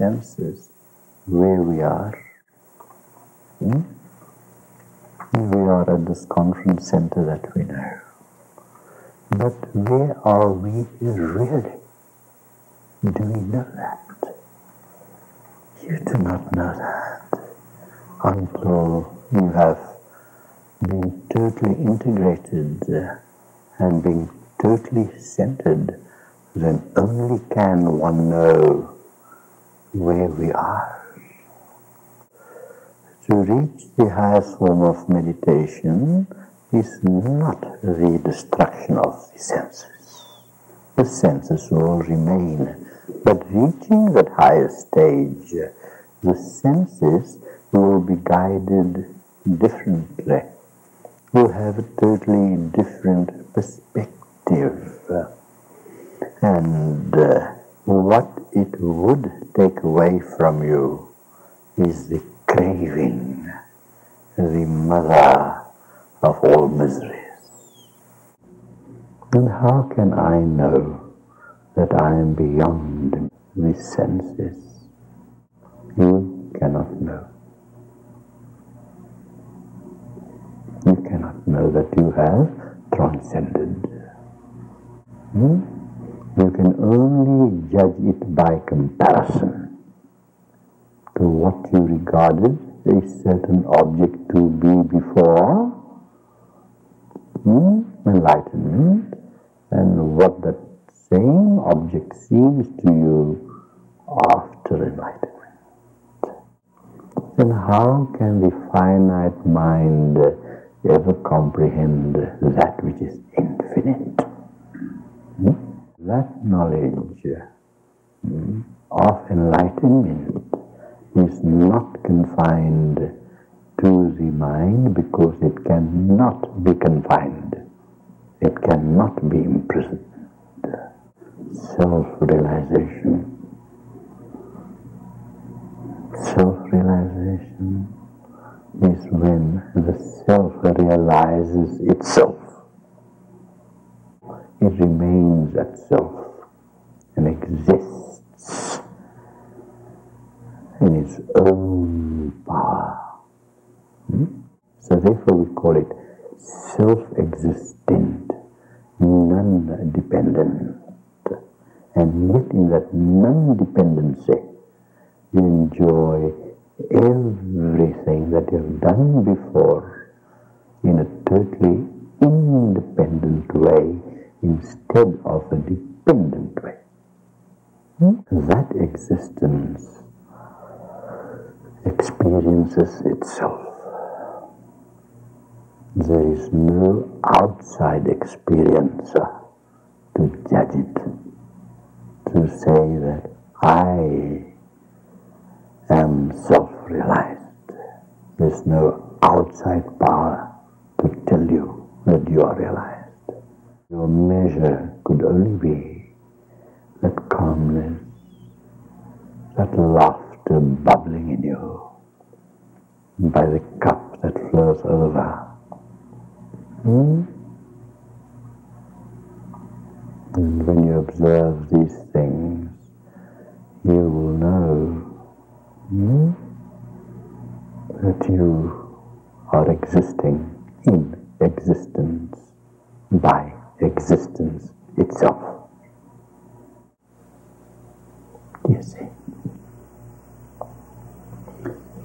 senses where we are. Hmm? We are at this conference center that we know. But where are we really? Do we know that? You do not know that until you have been totally integrated uh, and being totally centered, then only can one know where we are. To reach the highest form of meditation is not the destruction of the senses. The senses will remain, but reaching that higher stage, the senses will be guided differently. Will have a totally different perspective. And uh, what it would take away from you is the craving, the mother of all miseries. And how can I know that I am beyond the senses? You cannot know. You cannot know that you have transcended. Hmm? You can only judge it by comparison to what you regarded a certain object to be before hmm, enlightenment and what that same object seems to you after enlightenment. Then how can the finite mind ever comprehend that which is? That knowledge hmm, of enlightenment is not confined to the mind because it cannot be confined. It cannot be imprisoned. Self-realization. Self-realization is when the self realizes itself. It remains at self and exists in its own power. Hmm? So therefore we call it self-existent, non-dependent. And yet in that non-dependency, you enjoy everything that you've done before in a totally independent way instead of a dependent way. Hmm? That existence experiences itself. There is no outside experiencer to judge it, to say that I am self-realized. There's no outside power to tell you that you are realized. Your measure could only be that calmness, that laughter bubbling in you by the cup that flows over. Hmm? And when you observe these things, you will know Hmm? that you are existing in existence by existence itself. Do you see?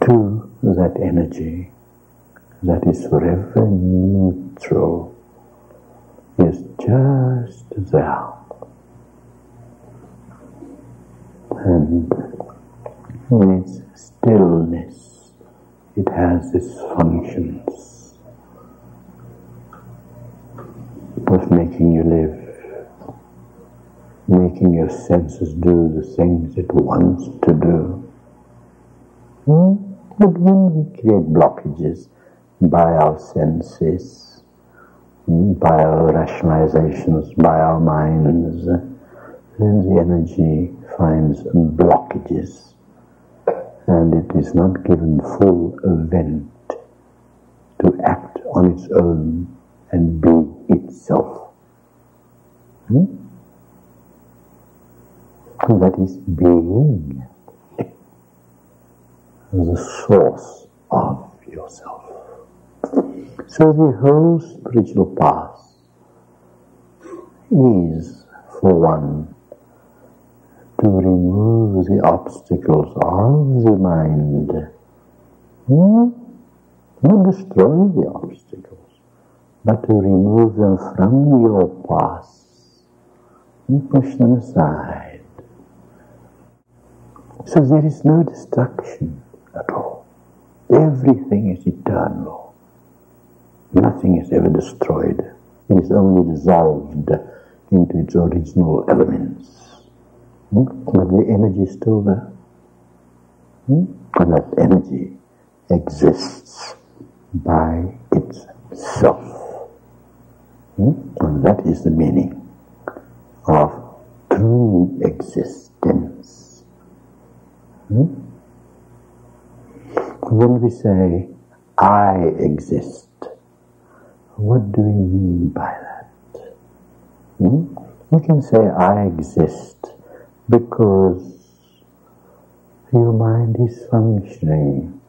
To that energy that is forever neutral is just there. And in stillness, it has its functions of making you live, making your senses do the things it wants to do. Hmm? But when we create blockages by our senses, hmm, by our rationalizations, by our minds, then the energy finds blockages and it is not given full vent to act on its own and be itself. Hmm? That is being. the source of yourself. So the whole spiritual path is for one to remove the obstacles of the mind. Hmm? Not destroy the obstacles, but to remove them from your path and push them aside. So there is no destruction at all. Everything is eternal. Nothing is ever destroyed. It is only dissolved into its original elements. Hmm? But the energy is still there. Hmm? And that energy exists by itself. Hmm? And that is the meaning of true existence. Hmm? When we say, I exist, what do we mean by that? Hmm? We can say, I exist because your mind is functioning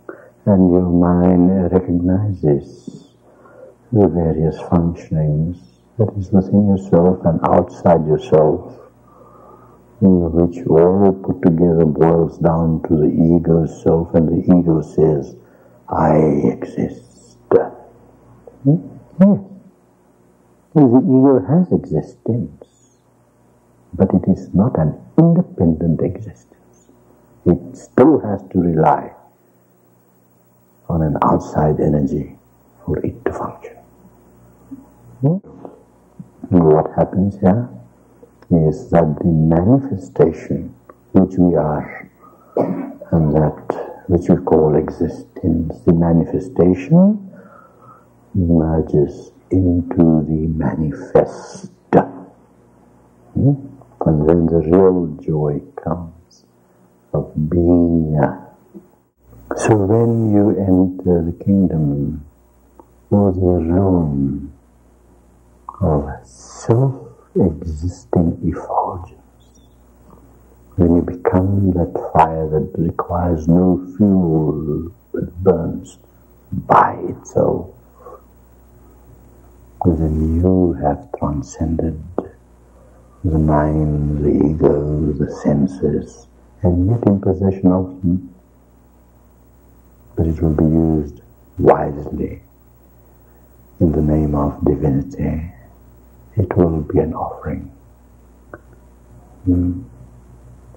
and your mind recognizes the various functionings that is within yourself and outside yourself, which all put together boils down to the ego self, and the ego says, I exist. Hmm? Yes. The ego has existence, but it is not an independent existence. It still has to rely on an outside energy for it to function. Hmm? What happens here is that the manifestation which we are and that which we call existence, the manifestation merges into the manifest. Hmm? And then the real joy comes of being. So when you enter the kingdom or the realm of self-existing effulgence, when you become that fire that requires no fuel but burns by itself, then you have transcended the mind, the ego, the senses, and yet in possession of them. But it will be used wisely in the name of divinity. It will be an offering. Mm.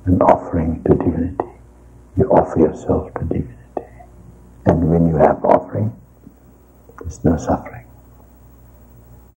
An offering to divinity. You offer yourself to divinity. And when you have offering, there's no suffering.